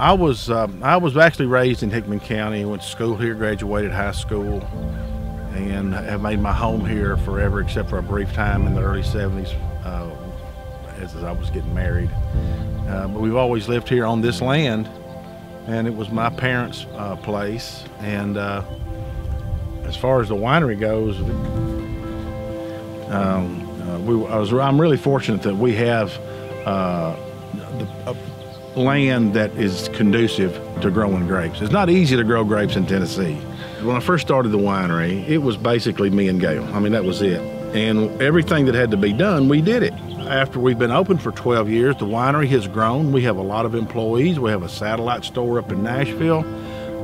I was um, I was actually raised in Hickman County. Went to school here, graduated high school, and have made my home here forever, except for a brief time in the early '70s uh, as I was getting married. Uh, but we've always lived here on this land, and it was my parents' uh, place. And uh, as far as the winery goes, um, uh, we, I was, I'm really fortunate that we have uh, the, land that is conducive to growing grapes. It's not easy to grow grapes in Tennessee. When I first started the winery, it was basically me and Gail. I mean, that was it. And everything that had to be done, we did it. After we've been open for 12 years, the winery has grown. We have a lot of employees. We have a satellite store up in Nashville.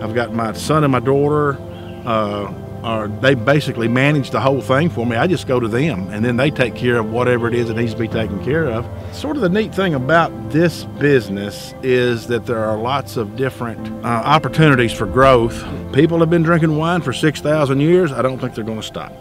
I've got my son and my daughter. Uh, are they basically manage the whole thing for me. I just go to them, and then they take care of whatever it is that needs to be taken care of. Sort of the neat thing about this business is that there are lots of different uh, opportunities for growth. People have been drinking wine for 6,000 years. I don't think they're going to stop.